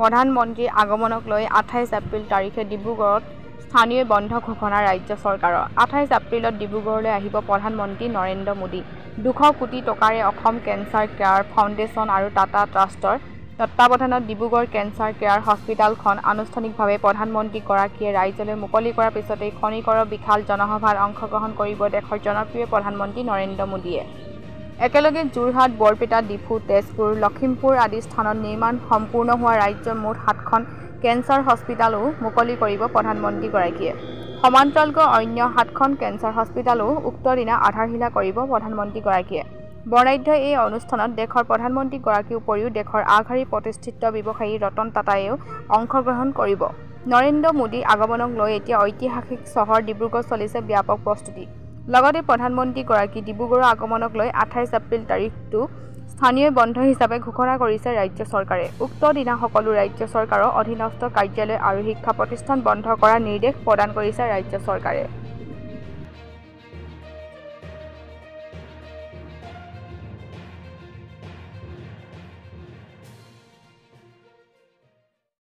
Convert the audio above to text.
প্ৰধানমন্ত্ৰীৰ আগমনক লৈ আঠাইছ এপ্ৰিল তাৰিখে ডিব্ৰুগড়ত স্থানীয় বন্ধ ঘোষণা ৰাজ্য চৰকাৰৰ। আঠাইছ এপ্ৰিলত ডিব্ৰুগড়লৈ আহিব প্ৰধানমন্ত্ৰী নৰেন্দ্ৰ মোদী। দুশ কোটি টকাৰে অসম কেঞ্চাৰ কেয়াৰ ফাউণ্ডেশ্যন আৰু টাটা ট্ৰাষ্টৰ তত্বাৱধানত ডিব্ৰুগড় কেঞ্চাৰ কেয়াৰ হস্পিতালখন আনুষ্ঠানিকভাৱে প্ৰধানমন্ত্ৰীগৰাকীয়ে ৰাইজলৈ মুকলি কৰাৰ পিছতেই খনিকৰৰ বিশাল জনসভাত অংশগ্ৰহণ কৰিব দেশৰ জনপ্ৰিয় প্ৰধানমন্ত্ৰী নৰেন্দ্ৰ মোদীয়ে। একেলগে যোৰহাট বৰপেটা ডিফু তেজপুৰ লখিমপুৰ আদি স্থানত নিৰ্মাণ সম্পূৰ্ণ হোৱা ৰাজ্যৰ মুঠ সাতখন কেঞ্চাৰ হস্পিতালো মুকলি কৰিব প্ৰধানমন্ত্ৰীগৰাকীয়ে। সমান্তৰালকৈ অন্য সাতখন কেঞ্চাৰ হস্পিতালো উক্ত দিনা আধাৰশিলা কৰিব প্ৰধানমন্ত্ৰীগৰাকীয়ে। বৰ্ণাঢ্য এই অনুষ্ঠানত দেশৰ প্ৰধানমন্ত্ৰীগৰাকীৰ উপৰিও দেশৰ আগশাৰীৰ প্ৰতিষ্ঠিত ব্যৱসায়ী ৰতন টাটাইও অংশগ্ৰহণ কৰিব। নৰেন্দ্ৰ মোদীৰ আগমনক লৈ এতিয়া ঐতিহাসিক চহৰ ডিব্ৰুগড়ত চলিছে ব্যাপক প্ৰস্তুতি। লগতে প্ৰধানমন্ত্ৰীগৰাকীৰ ডিব্ৰুগড়ৰ আগমনক লৈ আঠাইছ এপ্ৰিল তাৰিখটো স্থানীয় বন্ধ হিচাপে ঘোষণা কৰিছে ৰাজ্য চৰকাৰে। উক্ত দিনা সকলো ৰাজ্য চৰকাৰৰ অধীনস্থ কাৰ্যালয় আৰু শিক্ষা প্ৰতিষ্ঠান বন্ধ কৰাৰ নিৰ্দেশ প্ৰদান কৰিছে ৰাজ্য চৰকাৰে।